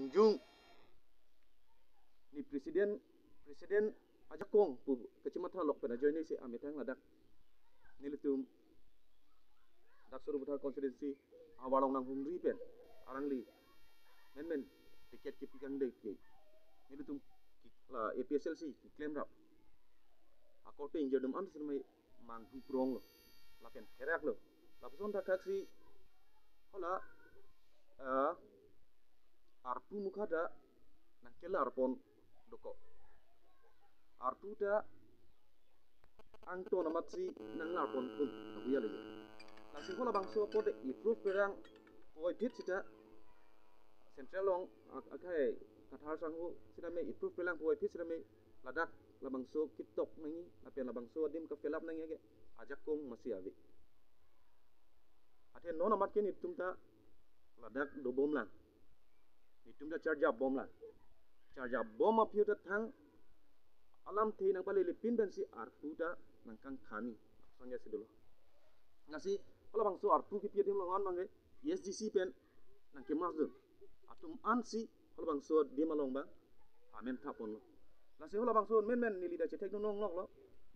jungjung ni presiden presiden aja kong pu kecamatan lok pena join si amitang ladak. Nilitum dak suruh butar konstitusi awalong nang humri pen. Arang li men men tiket ki pikang de ki nilitum la APSLC ki claim rap. Akol pe injo dum am mai mang lo. La pen kerak lo. La puson tak taksi hola arpu mukhada nang kela arpon doko arpu da ang to na matsi nang arpon pun. Abuya lagi nang singkola bangso pode improve perang poi dit sita long akai kathar sanghu sita me improve perang poi fit sita me ladak. Labangso kitok nangi apian labangso dim ka felap nangi age ajak kong masih abi ate nona matkin itumta ladak do bom lang itumda charja bom lang charja bom apiu ta thang alam thei nang pale lipin ben si arpu ta nang kang khani sangya si dulu ngasi pala bang so arpu ki pia dim longan bangai SDC pen nang ke mas dun atum an si pala bang so dim along bang amen tapon lo. Nasi pala bang so men men nili da cetek nong nong lo.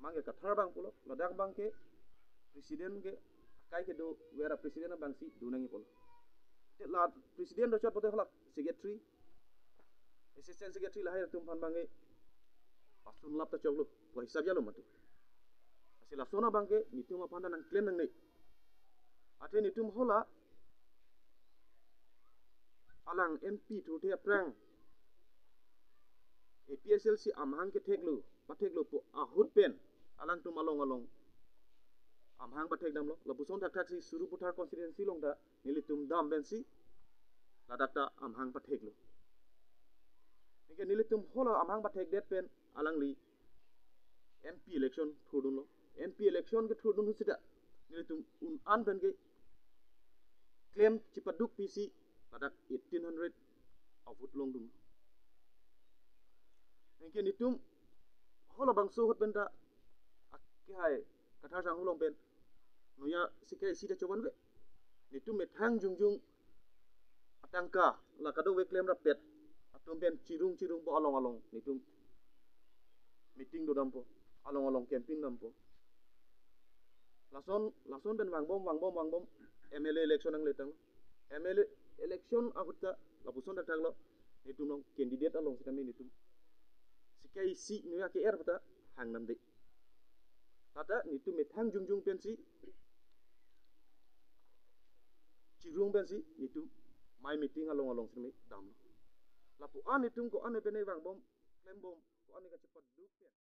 Mangge kathar bang pulo ladak bang ke presiden ke kai ke do wera presiden bang si dunangi pulo la presiden do chot pote halak secretary assistant secretary lahir tum pan bange pasun lap ta choglo wa hisab yalo matu. Asila sona bange nitum apanda nang claim nang nei ate nitum hola alang mp tu te prang APSLC amhang ke theklu patheklu po ahut pen. Alang tu malong along amhang batek dam lo. Labuson tak tak si suru putar constituency long da nilitum dam ben si. Ladakta amhang batek lo. Nike nilitum hola amhang batek det pen alang li. MP election thudun lo. MP election ke thudun husida nilitum un an ben ke claim cipaduk PC ladak 1800 avut long dum Nike nitum hola bang suhut benda akihai kathar sang hulong ben nuya sikai sida coban be ni tu me thang jung jung atangka la kado we claim ra pet atum ben cirung cirung bo along along ni tu meeting do dampo along along camping dampo lason lason ben wang bom wang bom wang bom MLA election ang letang MLA election ahutta la puson dak lo ni tu nong candidate along sikami ni tu sikai si nuya ke er pata hang nam tata ni tu me thang jung jung pensi cirung ben si itu mai meeting along along sini dam. Lapu an itu ko an bene bang bom lem bom. Ko an ka cepat duk